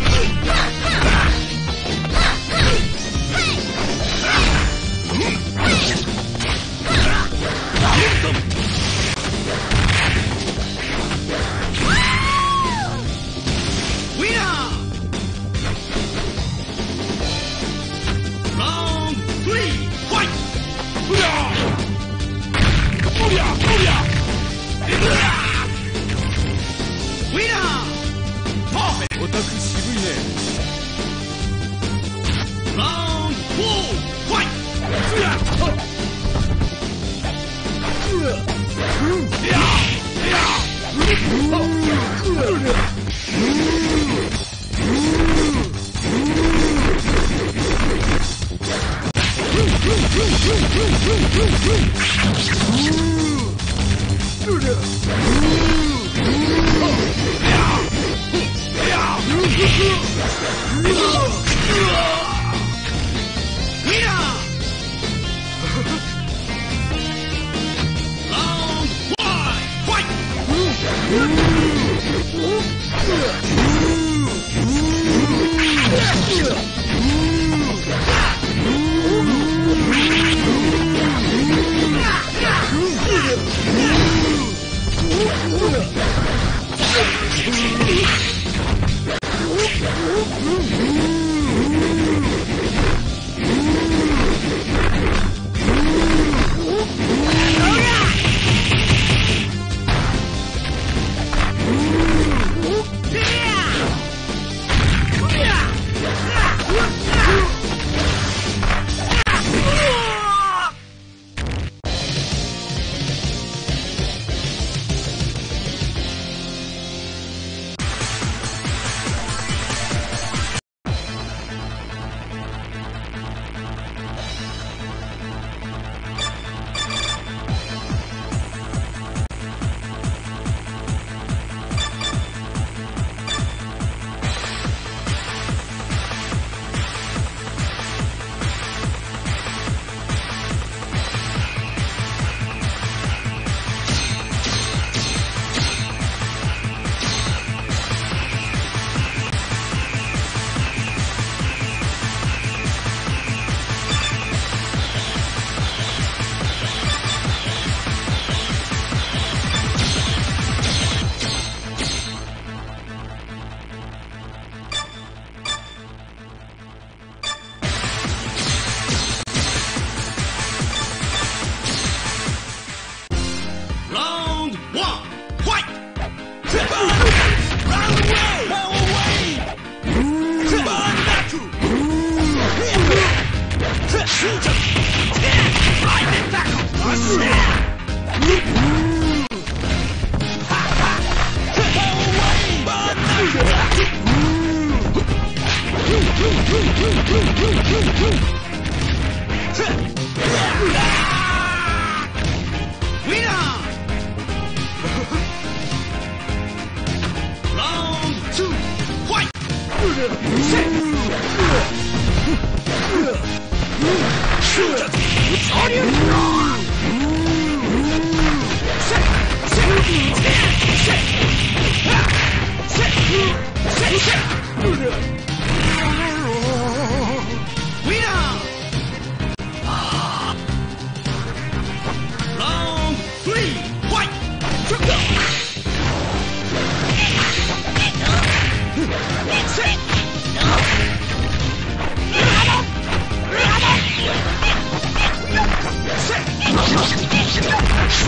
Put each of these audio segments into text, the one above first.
Ha! Yeah!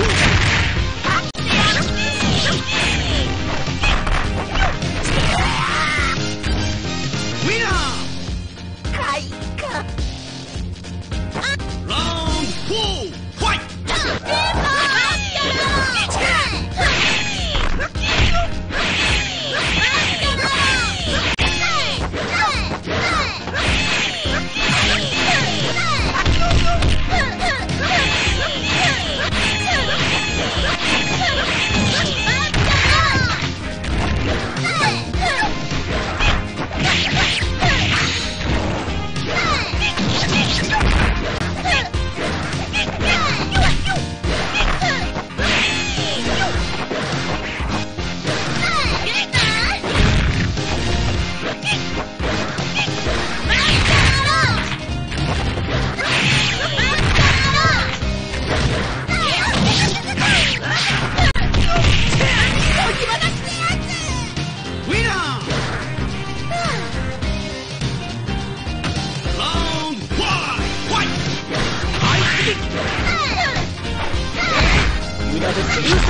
Woo! Use